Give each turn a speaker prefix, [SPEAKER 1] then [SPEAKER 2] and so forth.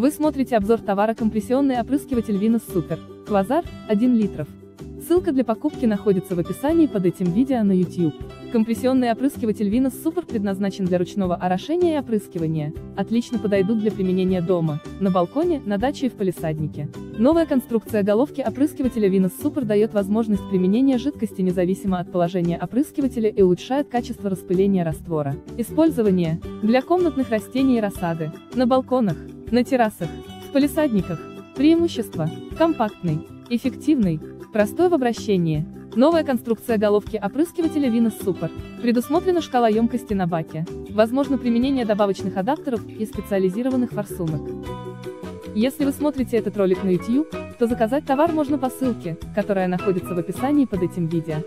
[SPEAKER 1] Вы смотрите обзор товара компрессионный опрыскиватель Venus Super, Квазар, 1 литров. Ссылка для покупки находится в описании под этим видео на YouTube. Компрессионный опрыскиватель Venus Super предназначен для ручного орошения и опрыскивания, отлично подойдут для применения дома, на балконе, на даче и в палисаднике. Новая конструкция головки опрыскивателя Venus Super дает возможность применения жидкости независимо от положения опрыскивателя и улучшает качество распыления раствора. Использование для комнатных растений и рассады, на балконах, на террасах, в палисадниках. Преимущество. Компактный, эффективный, простой в обращении. Новая конструкция головки опрыскивателя Venus Super. Предусмотрена шкала емкости на баке. Возможно применение добавочных адаптеров и специализированных форсунок. Если вы смотрите этот ролик на YouTube, то заказать товар можно по ссылке, которая находится в описании под этим видео.